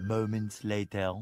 Moments later.